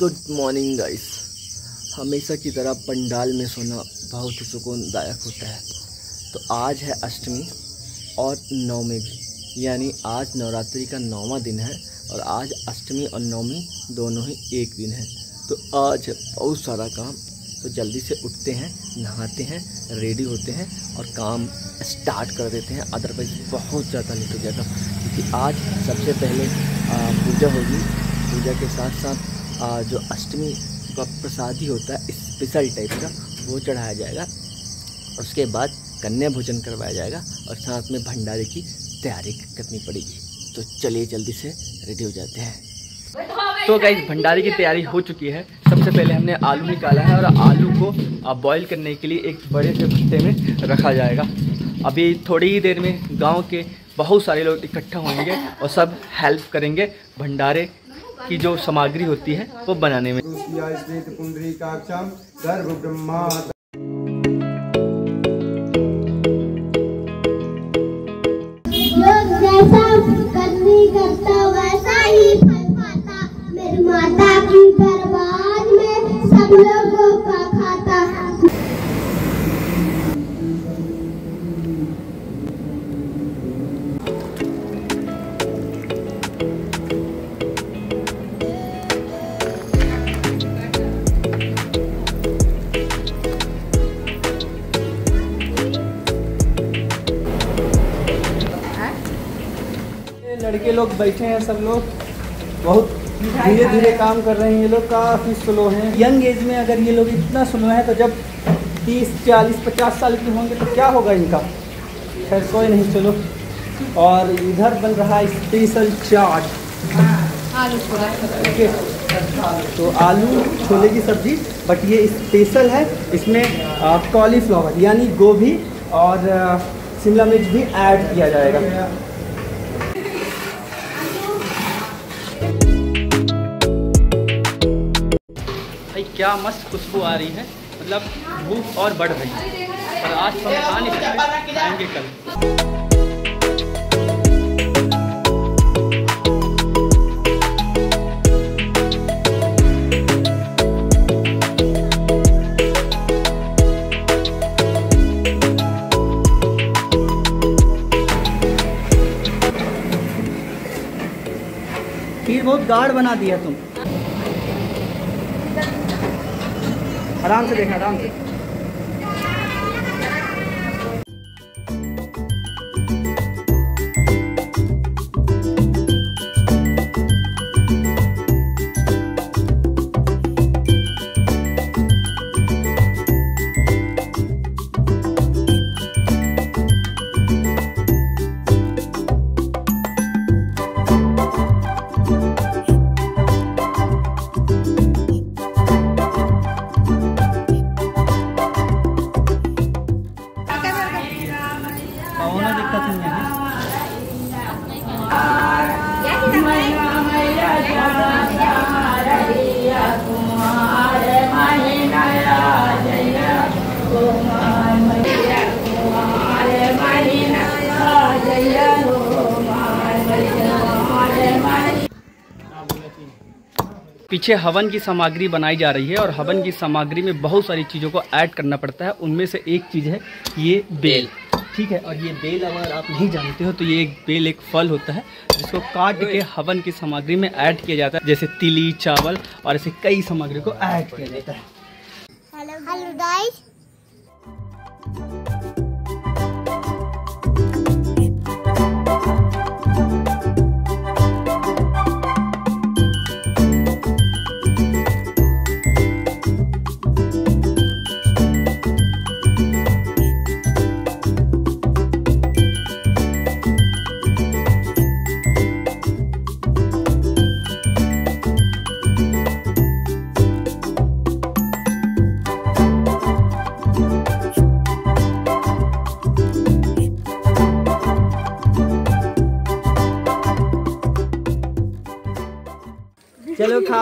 Good morning guys हमेशा की तरह पंडाल में सोना बहुत ही सुकूनदायक होता है। तो आज है अष्टमी और नवमी भी। यानी आज नवरात्रि का नौवा दिन है और आज अष्टमी और नवमी दोनों ही एक दिन है। तो आज बहुत सारा काम। तो जल्दी से उठते हैं, नहाते हैं, रेडी होते हैं और काम स्टार्ट कर देते हैं। अदरवाइज़ बहुत ज़्यादा लेट हो जाएगा क्योंकि आज सबसे पहले पूजा होगी। पूजा के साथ साथ जो अष्टमी का प्रसाद ही होता है स्पेशल टाइप का, वो चढ़ाया जाएगा। उसके बाद कन्या भोजन करवाया जाएगा और साथ में भंडारे की तैयारी करनी पड़ेगी। तो चलिए जल्दी से रेडी हो जाते हैं। तो गाइज़ भंडारे की तैयारी हो चुकी है। सबसे पहले हमने आलू निकाला है और आलू को बॉईल करने के लिए एक बड़े से भट्टे में रखा जाएगा। अभी थोड़ी ही देर में गाँव के बहुत सारे लोग इकट्ठा होंगे और सब हेल्प करेंगे भंडारे की जो सामग्री होती है, वो बनाने में। वैसा ही फल पाता मेरी माता की दरबार में सब लोगों लोग बैठे हैं, सब लोग। बहुत धीरे धीरे काम कर रहे हैं ये लोग, काफ़ी स्लो हैं। यंग एज में अगर ये लोग इतना स्लो हैं तो जब 30 40 50 साल के होंगे तो क्या होगा इनका? खैर, कोई नहीं, चलो। और इधर बन रहा है स्पेशल चाट ओके तो आलू, छोले की सब्ज़ी बट ये स्पेशल है। इसमें कॉलीफ्लावर यानी गोभी और शिमला मिर्च भी ऐड किया जाएगा। क्या मस्त खुशबू आ रही है। मतलब भूख और बढ़ रही है। और आज तो खा खाएँगे कल। बहुत गाढ़ बना दिया तुम। आराम से देखना आराम से। पीछे हवन की सामग्री बनाई जा रही है और हवन की सामग्री में बहुत सारी चीज़ों को ऐड करना पड़ता है। उनमें से एक चीज़ है, ये बेल। ठीक है, और ये बेल अगर आप नहीं जानते हो तो ये एक बेल, एक फल होता है, जिसको काट के हवन की सामग्री में ऐड किया जाता है, जैसे तिली, चावल, और ऐसे कई सामग्री को ऐड किया जाता है। हेलो गाइस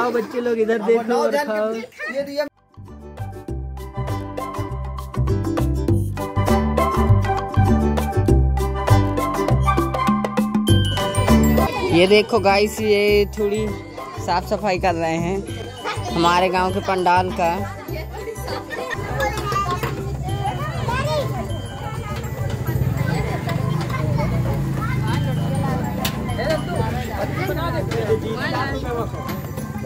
खाओ बच्चे लोग इधर देखो और खाओ। ये देखो गाइस ये थोड़ी साफ़ सफ़ाई कर रहे हैं। हमारे गाँव के पंडाल का। शांतिरे